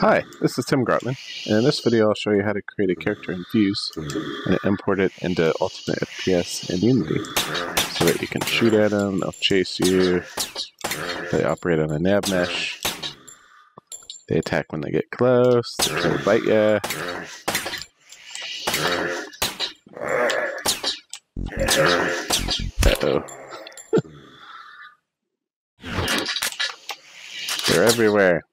Hi, this is Tim Graupmann, and in this video I'll show you how to create a character in Fuse and import it into Ultimate FPS and Unity so that you can shoot at them, they'll chase you, they operate on a nav mesh, they attack when they get close, they bite ya. Uh-oh. They're everywhere.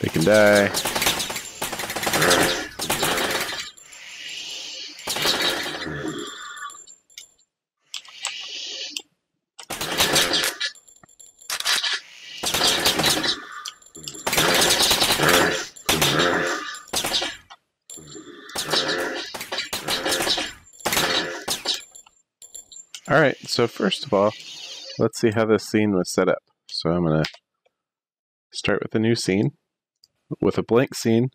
They can die. Alright, so first of all, let's see how this scene was set up. So I'm going to start with a new scene. With a blank scene,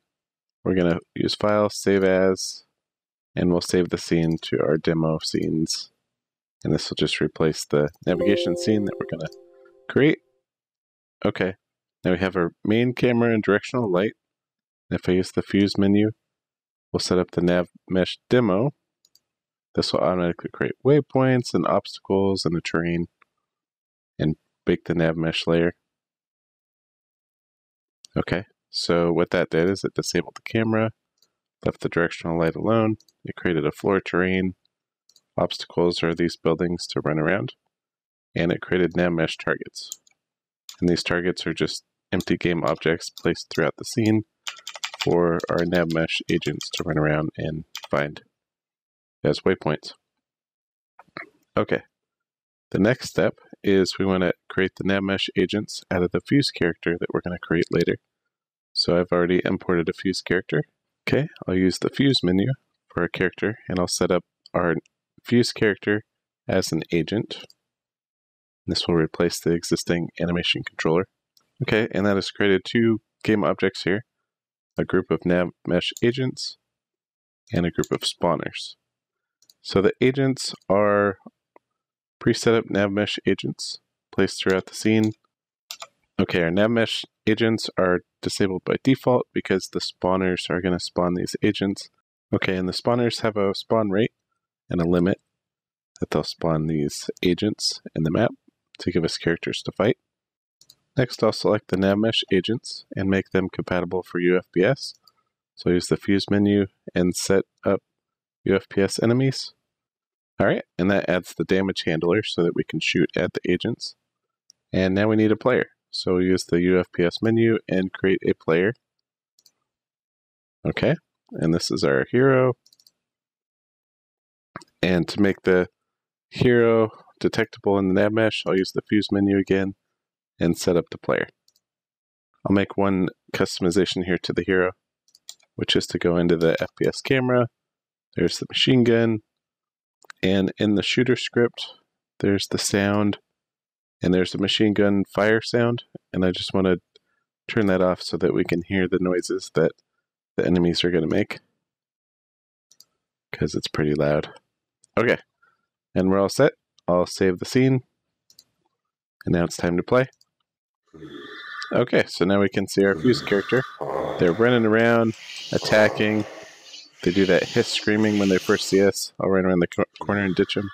we're going to use File, Save As, and we'll save the scene to our demo scenes. And this will just replace the navigation scene that we're going to create. Okay, now we have our main camera and directional light. If I use the Fuse menu, we'll set up the Nav Mesh demo. This will automatically create waypoints and obstacles and a terrain and bake the nav mesh layer. Okay, so what that did is it disabled the camera, left the directional light alone, it created a floor terrain, obstacles are these buildings to run around, and it created nav mesh targets. And these targets are just empty game objects placed throughout the scene for our nav mesh agents to run around and find as waypoints. Okay, the next step is we want to create the NavMesh agents out of the Fuse character that we're going to create later. So I've already imported a Fuse character. Okay, I'll use the Fuse menu for a character and I'll set up our Fuse character as an agent. This will replace the existing animation controller. Okay, and that has created two game objects here, a group of NavMesh agents and a group of spawners. So the agents are pre-set up NavMesh agents placed throughout the scene. Okay, our NavMesh agents are disabled by default because the spawners are going to spawn these agents. Okay, and the spawners have a spawn rate and a limit that they'll spawn these agents in the map to give us characters to fight. Next, I'll select the NavMesh agents and make them compatible for UFPS. So I'll use the Fuse menu and set up UFPS enemies. Alright, and that adds the damage handler so that we can shoot at the agents. And now we need a player. So we use the UFPS menu and create a player. Okay, and this is our hero. And to make the hero detectable in the nav mesh, I'll use the fuse menu again and set up the player. I'll make one customization here to the hero, which is to go into the FPS camera, there's the machine gun, and in the shooter script, there's the sound, and there's the machine gun fire sound, and I just want to turn that off so that we can hear the noises that the enemies are going to make, because it's pretty loud. Okay, and we're all set. I'll save the scene, and now it's time to play. Okay, so now we can see our Fuse character. They're running around, attacking, they do that hiss screaming when they first see us. I'll run around the co corner and ditch them,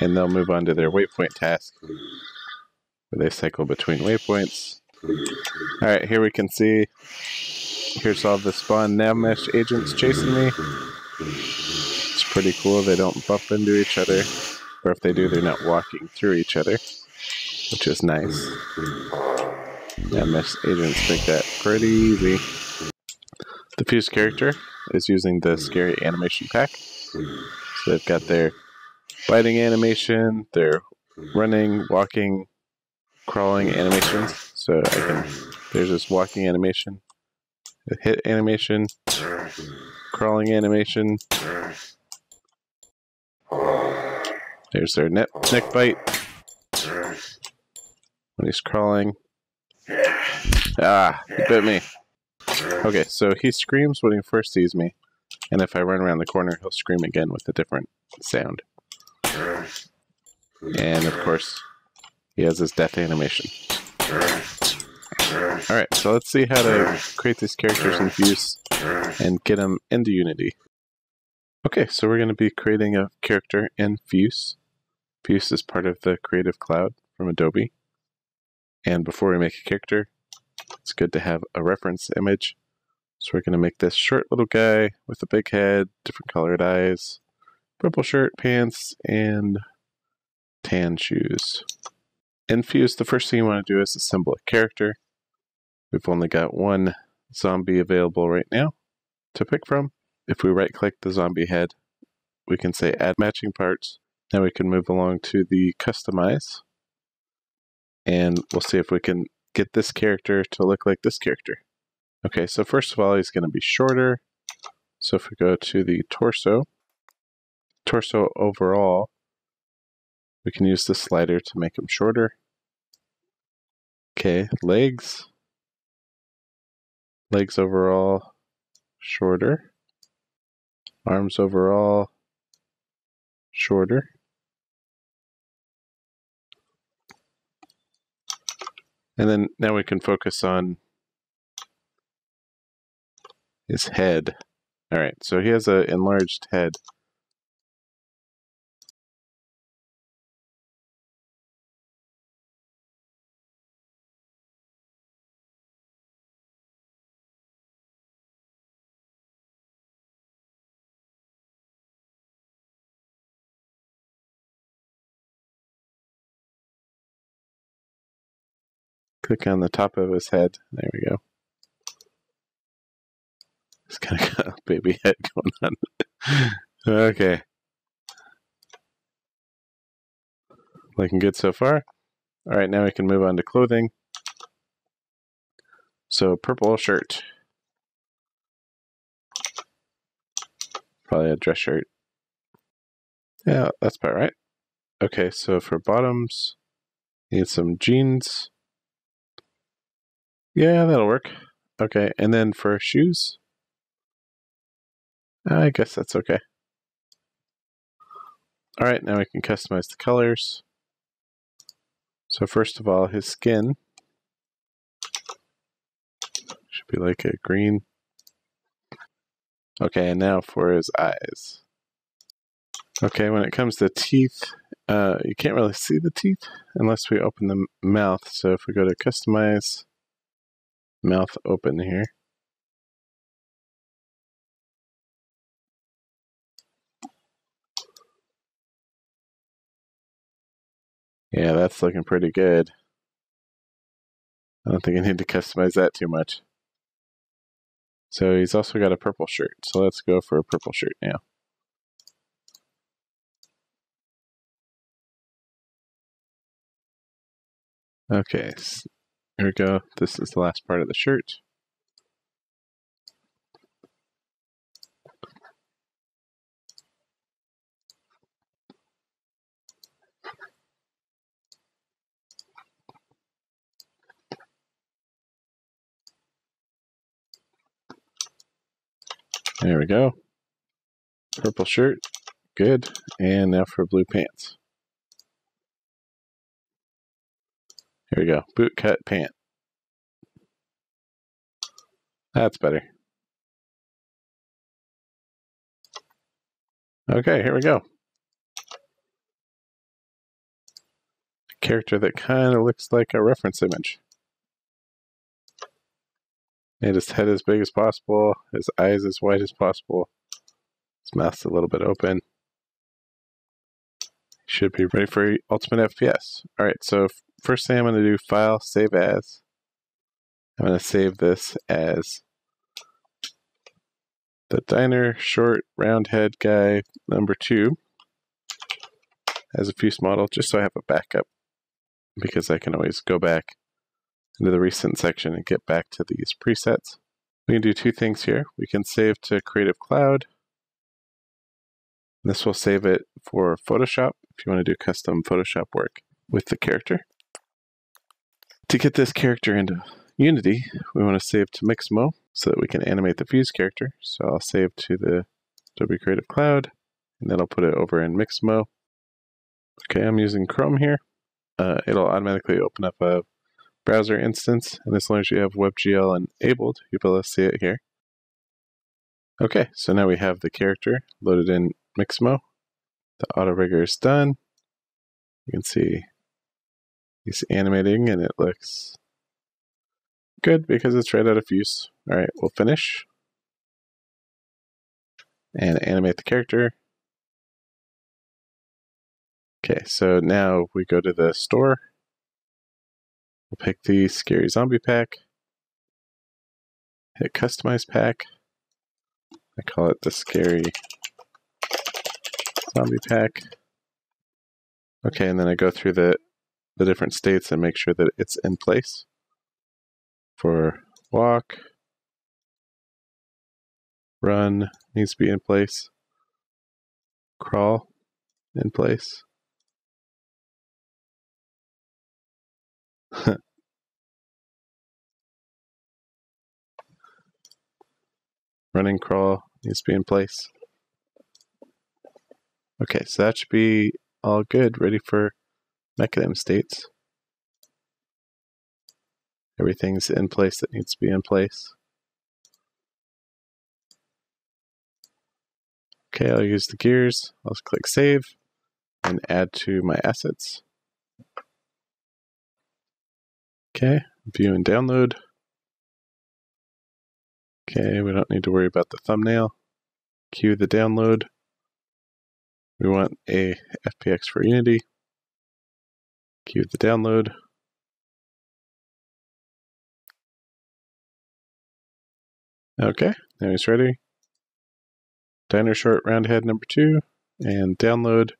and they'll move on to their waypoint task, where they cycle between waypoints. All right, here we can see. Here's all the spawn nav mesh agents chasing me. It's pretty cool. They don't bump into each other, or if they do, they're not walking through each other, which is nice. Nav mesh agents make that pretty easy. The Fuse character is using the scary animation pack. So they've got their biting animation, their running, walking, crawling animations. So I can, there's this walking animation, hit animation, crawling animation. There's their neck, neck bite. When he's crawling. Ah, he bit me. Okay, so he screams when he first sees me, and if I run around the corner, he'll scream again with a different sound. And of course, he has his death animation. Alright, so let's see how to create these characters in Fuse and get them into Unity. Okay, so we're going to be creating a character in Fuse. Fuse is part of the Creative Cloud from Adobe. And before we make a character, it's good to have a reference image. So we're going to make this short little guy with a big head, different colored eyes, purple shirt, pants, and tan shoes. In Fuse, the first thing you want to do is assemble a character. We've only got one zombie available right now to pick from. If we right click the zombie head, we can say add matching parts. Now we can move along to the customize and we'll see if we can get this character to look like this character. Okay, so first of all, he's going to be shorter. So if we go to the torso, torso overall, we can use the slider to make him shorter. Okay, legs. Legs overall, shorter. Arms overall, shorter. And then now we can focus on his head. All right, so he has an enlarged head. Click on the top of his head. There we go. He's kind of got a baby head going on. okay. Looking good so far. All right, now we can move on to clothing. So purple shirt. Probably a dress shirt. Yeah, that's about right. Okay, so for bottoms, need some jeans. Yeah, that'll work. Okay, and then for shoes, I guess that's okay. All right, now we can customize the colors. So first of all, his skin should be like a green. Okay, and now for his eyes. Okay, when it comes to teeth, uh, you can't really see the teeth unless we open the mouth. So if we go to customize, mouth open here. Yeah, that's looking pretty good. I don't think I need to customize that too much. So he's also got a purple shirt. So let's go for a purple shirt now. Okay, here we go. This is the last part of the shirt. There we go. Purple shirt. Good. And now for blue pants. Here we go. Boot cut pant. That's better. Okay, here we go. A character that kind of looks like a reference image. Made his head as big as possible, his eyes as wide as possible. His mouth's a little bit open. Should be ready for Ultimate FPS. Alright, so first thing I'm going to do, File, Save As. I'm going to save this as the diner short round head guy number two as a fuse model just so I have a backup because I can always go back into the recent section and get back to these presets. We can do two things here. We can save to Creative Cloud. This will save it for Photoshop if you want to do custom Photoshop work with the character. To get this character into Unity, we want to save to Mixamo so that we can animate the Fuse character. So I'll save to the Adobe Creative Cloud, and then I'll put it over in Mixamo. Okay, I'm using Chrome here. Uh, it'll automatically open up a browser instance, and as long as you have WebGL enabled, you'll be able to see it here. Okay, so now we have the character loaded in Mixamo. The auto rigger is done. You can see he's animating and it looks good because it's right out of Fuse. All right, we'll finish and animate the character. Okay, so now we go to the store. We'll pick the Scary Zombie Pack. Hit Customize Pack. I call it the Scary Zombie Pack. Okay, and then I go through the, the different states and make sure that it's in place. For walk, run needs to be in place, crawl in place. Running crawl needs to be in place. Okay, so that should be all good, ready for Mecanim states. Everything's in place that needs to be in place. Okay, I'll use the gears. I'll click save and add to my assets. Okay, view and download. Okay, we don't need to worry about the thumbnail. Cue the download. We want a FBX for Unity. Cue the download. Okay, now he's ready. Diner short roundhead number two and download.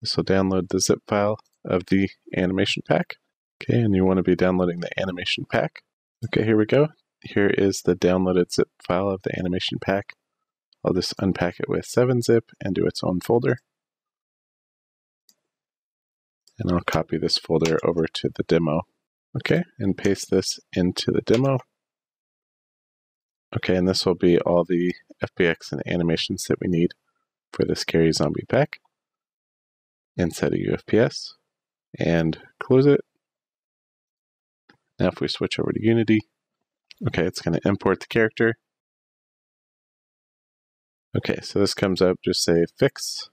This will download the zip file of the animation pack. Okay, and you want to be downloading the animation pack. Okay, here we go. Here is the downloaded zip file of the animation pack. I'll just unpack it with 7-zip and do its own folder. And I'll copy this folder over to the demo. Okay, and paste this into the demo. Okay, and this will be all the FBX and animations that we need for the Scary Zombie pack inside of UFPS. And close it. Now if we switch over to Unity, okay, it's going to import the character. Okay, so this comes up, just say fix.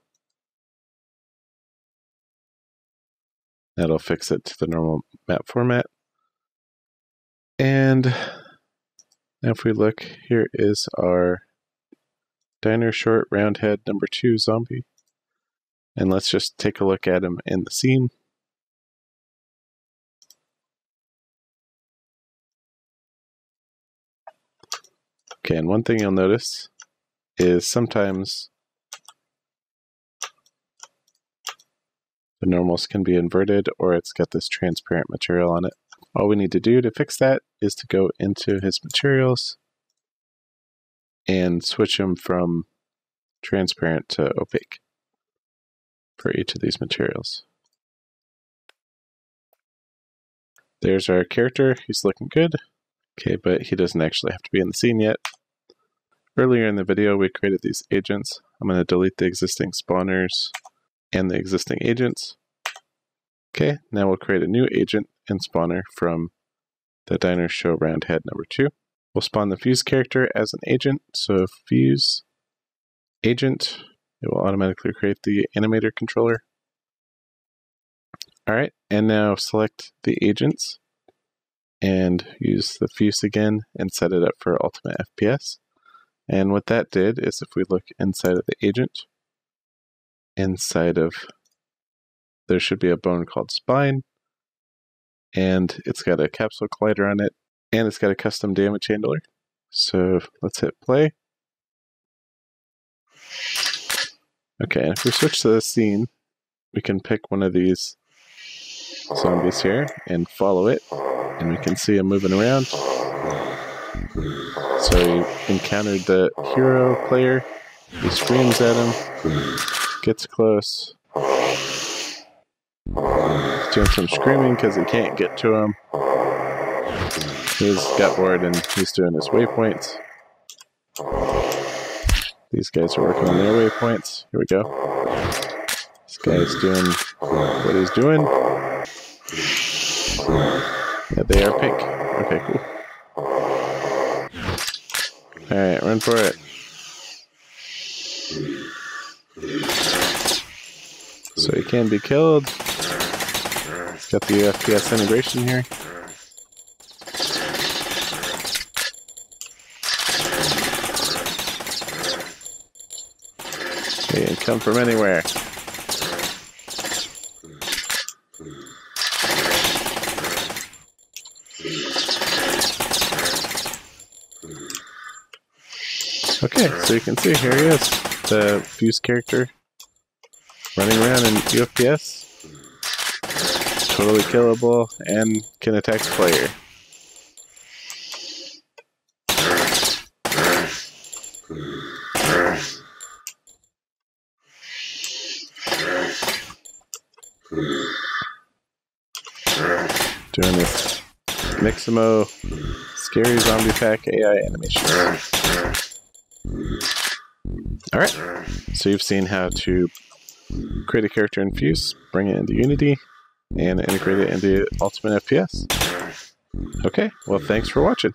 That'll fix it to the normal map format. And if we look, here is our Diner Short Roundhead number two zombie. And let's just take a look at him in the scene. Okay, and one thing you'll notice is sometimes the normals can be inverted or it's got this transparent material on it. All we need to do to fix that is to go into his materials and switch them from transparent to opaque for each of these materials. There's our character, he's looking good. Okay, but he doesn't actually have to be in the scene yet. Earlier in the video, we created these agents. I'm going to delete the existing spawners and the existing agents. Okay, now we'll create a new agent and spawner from the Diner Show Roundhead number two. We'll spawn the Fuse character as an agent. So Fuse agent, it will automatically create the animator controller. All right, and now select the agents and use the fuse again and set it up for ultimate FPS. And what that did is if we look inside of the agent, inside of, there should be a bone called spine, and it's got a capsule collider on it, and it's got a custom damage handler. So let's hit play. Okay, and if we switch to the scene, we can pick one of these zombies here and follow it and we can see him moving around. So he encountered the hero player. He screams at him, gets close. He's doing some screaming because he can't get to him. He's got bored and he's doing his waypoints. These guys are working on their waypoints. Here we go. This guy's doing what he's doing. Yeah, they are pink. Okay, cool. Alright, run for it. So he can be killed. Got the FPS integration here. He can come from anywhere. Okay, so you can see here he is, the Fuse character running around in UFPS. Totally killable and can attack player. Doing this Mixamo Scary Zombie Pack AI animation. Alright, so you've seen how to create a character in Fuse, bring it into Unity, and integrate it into Ultimate FPS. Okay, well thanks for watching.